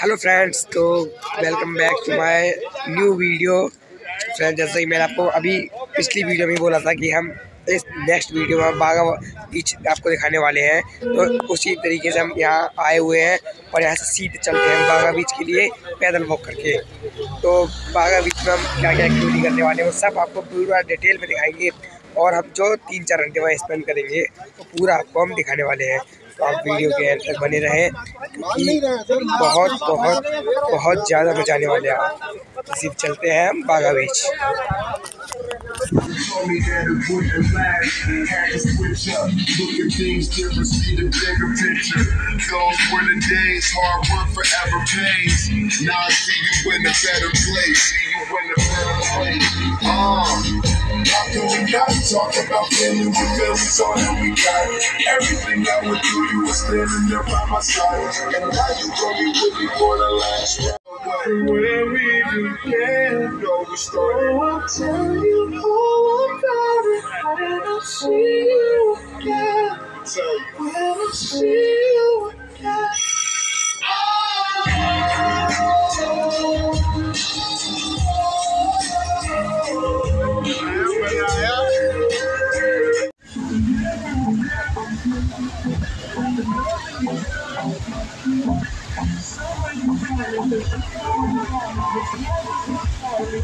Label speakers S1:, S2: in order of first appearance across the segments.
S1: Hello friends तो welcome back to my new video friend जैसे कि मैंने आपको अभी पिछली वीडियो में बोला था कि हम इस नेक्स्ट वीडियो में बागा बीच आपको दिखाने वाले हैं। तो उसी तरीके से हम यहाँ आए हुए हैं और यहाँ से सीधे चलते हैं बागा बीच के लिए पैदल वॉक करके। तो बागा बीच में हम क्या क्या एक्टिविटी करने वाले हैं, वो सब आपको पूरा डिटेल में दिखाएँगे और हम जो तीन चार घंटे वहाँ स्पेंड करेंगे तो पूरा आपको हम दिखाने वाले हैं। आप वीडियो के एंड तक बने रहें, क्योंकि बहुत बहुत बहुत ज़्यादा बचाने वाले आप। सिर्फ़ चलते हैं हम बाघा बीच। Now
S2: I see the bigger picture. cause for the days hard work forever pays now I see you in a better place. See you in a better place. Uh, how can we not talk about family when family's all that we got? Everything I went through, you were standing there by my side. And now you gon' be with me for the last ride. Where we began, no, we started. I'll tell you
S3: all about it when I see you again.
S2: You. When I
S3: see you again.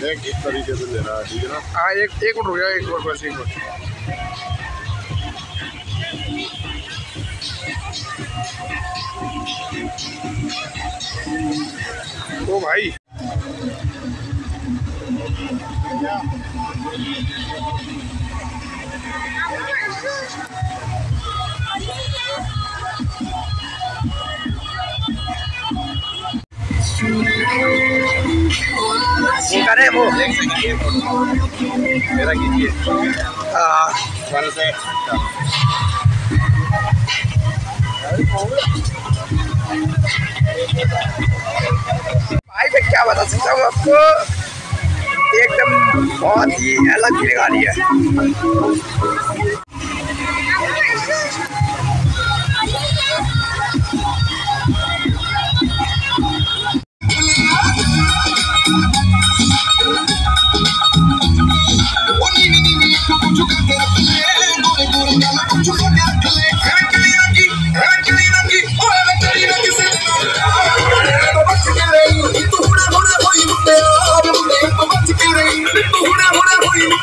S4: देख तरीके से ले है, ठीक है ना?
S1: हाँ एक एक मिनट हो गया एक मिनट बस एक ओ भाई। हैं वो।
S4: मेरा कीजिए।
S1: भाई मैं क्या बता सकता हूँ आपको? एकदम बहुत ही अलग फीलिंग आ रही है।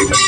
S3: Thank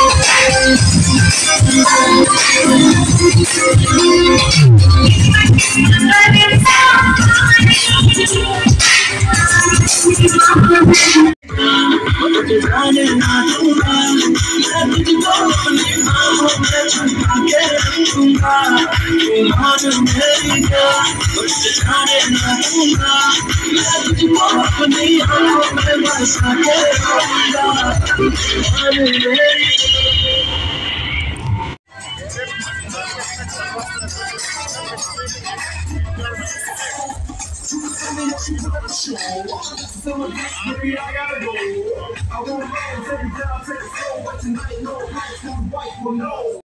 S3: Madre América, the town a a show. I gotta go. I won't every time, take a soul, but tonight, no, white.